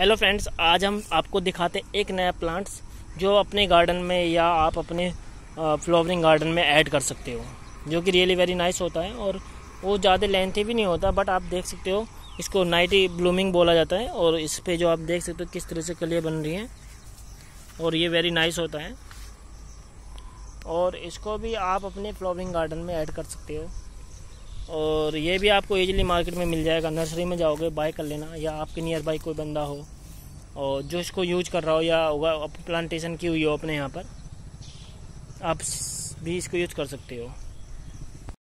Hello friends आज हम आपको दिखाते एक नया प्लांट्स जो अपने गार्डन में या आप अपने फ्लावरिंग गार्डन में ऐड कर सकते हो, जो कि रियली वेरी नाइस होता है और वो ज़्यादा लेंथी भी नहीं होता बट आप देख सकते हो इसको नाइटी ब्लूमिंग बोला जाता है और इस पर जो आप देख सकते हो किस तरह से कलियाँ बन रही हैं और ये वेरी नाइस होता है। और इसको भी आप अपने फ्लावरिंग गार्डन में ऐड कर सकते हो। और ये भी आपको ईजिली मार्केट में मिल जाएगा। नर्सरी में जाओगे बाय कर लेना, या आपके नियर बाई कोई बंदा हो और जो इसको यूज़ कर रहा हो, या होगा प्लांटेशन की हुई हो अपने यहाँ पर, आप भी इसको यूज़ कर सकते हो।